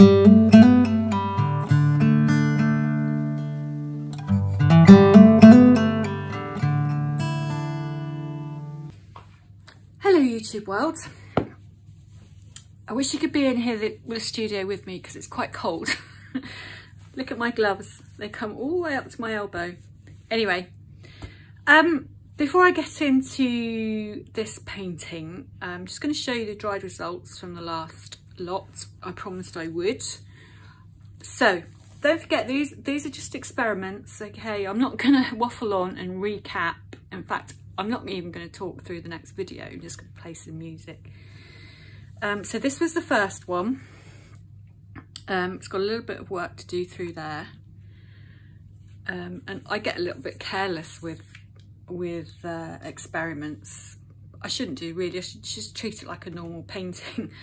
Hello YouTube world. I wish you could be in here with the studio with me because it's quite cold. Look at my gloves. They come all the way up to my elbow. Anyway, um, before I get into this painting, I'm just going to show you the dried results from the last lot. I promised I would. So, don't forget these these are just experiments, okay? I'm not going to waffle on and recap. In fact, I'm not even going to talk through the next video. I'm just going to play some music. Um, so this was the first one. Um, it's got a little bit of work to do through there. Um, and I get a little bit careless with with uh, experiments. I shouldn't do really, I should just treat it like a normal painting.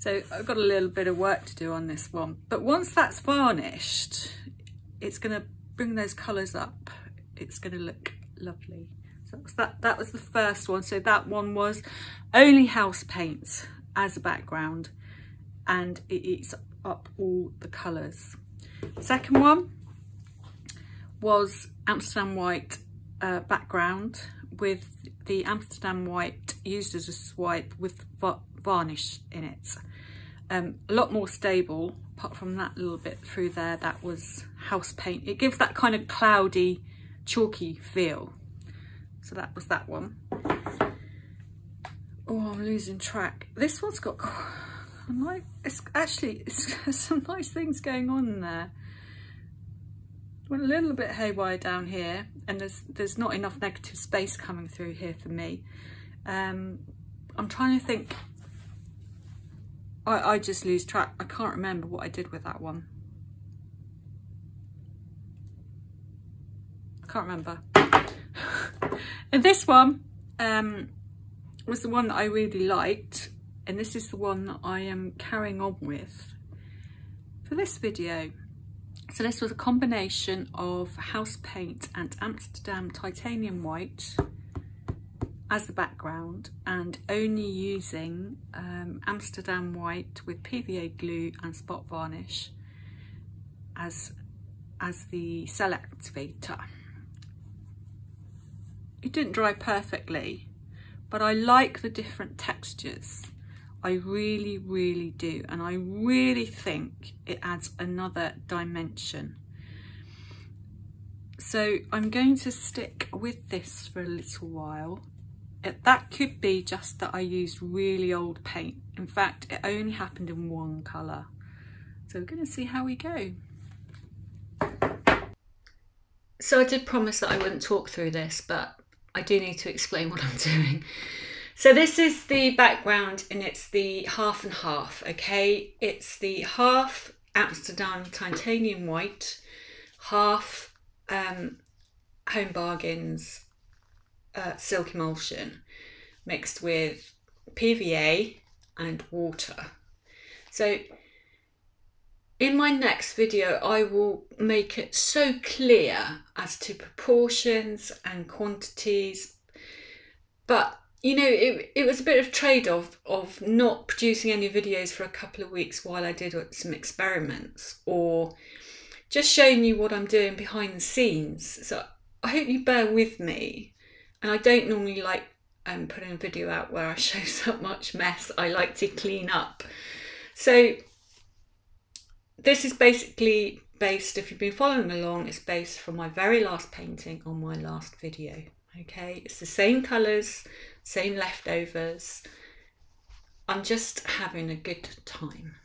So I've got a little bit of work to do on this one. But once that's varnished, it's gonna bring those colours up. It's gonna look lovely. So that was, that, that was the first one. So that one was only house paint as a background and it eats up all the colours. Second one was Amsterdam White uh, background with the Amsterdam White used as a swipe with varnish in it. Um, a lot more stable, apart from that little bit through there, that was house paint. It gives that kind of cloudy, chalky feel. So that was that one. Oh, I'm losing track. This one's got, like, it's actually, it's some nice things going on there. Went a little bit haywire down here and there's there's not enough negative space coming through here for me. Um, I'm trying to think I, I just lose track. I can't remember what I did with that one. I can't remember. and this one um, was the one that I really liked. And this is the one that I am carrying on with for this video. So this was a combination of house paint and Amsterdam titanium white as the background and only using um, Amsterdam white with PVA glue and spot varnish as, as the cell activator. It didn't dry perfectly, but I like the different textures. I really, really do. And I really think it adds another dimension. So I'm going to stick with this for a little while it, that could be just that I used really old paint. In fact, it only happened in one colour. So we're going to see how we go. So I did promise that I wouldn't talk through this, but I do need to explain what I'm doing. So this is the background and it's the half and half, okay? It's the half Amsterdam titanium white, half um, Home Bargains uh, silk emulsion mixed with PVA and water. So in my next video, I will make it so clear as to proportions and quantities. But, you know, it, it was a bit of trade-off of not producing any videos for a couple of weeks while I did some experiments or just showing you what I'm doing behind the scenes. So I hope you bear with me. And I don't normally like um, putting a video out where I show so much mess. I like to clean up. So this is basically based, if you've been following along, it's based from my very last painting on my last video. Okay, it's the same colours, same leftovers. I'm just having a good time.